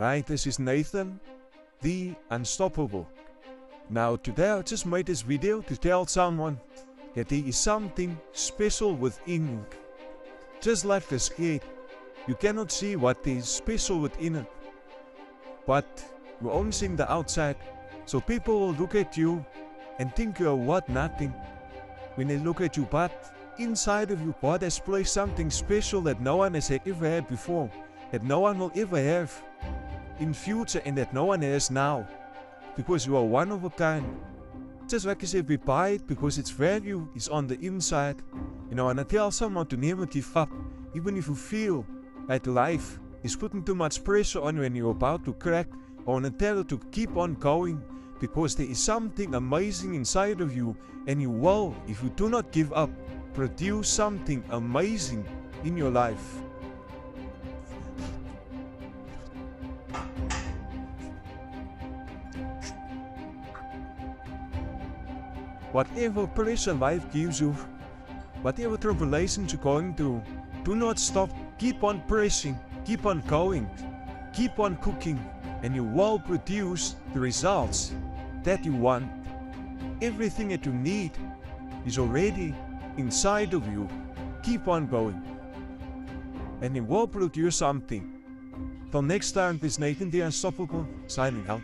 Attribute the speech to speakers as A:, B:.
A: Hi, this is Nathan, the Unstoppable. Now, today I just made this video to tell someone that there is something special within you. Just like the skate, you cannot see what is special within it. But you only see the outside, so people will look at you and think you're what nothing. When they look at you, but inside of you, God has placed something special that no one has ever had before, that no one will ever have in future, and that no one has now. Because you are one of a kind. Just like I said, we buy it because its value is on the inside. You know, and I tell someone to never give up, even if you feel that life is putting too much pressure on you and you're about to crack. I want to tell you to keep on going because there is something amazing inside of you, and you will, if you do not give up, produce something amazing in your life. Whatever pressure life gives you, whatever tribulations you're going through, do not stop. Keep on pressing, keep on going, keep on cooking, and you will produce the results that you want. Everything that you need is already inside of you. Keep on going, and it will produce something. Till next time, this is Nathan the Unstoppable signing out.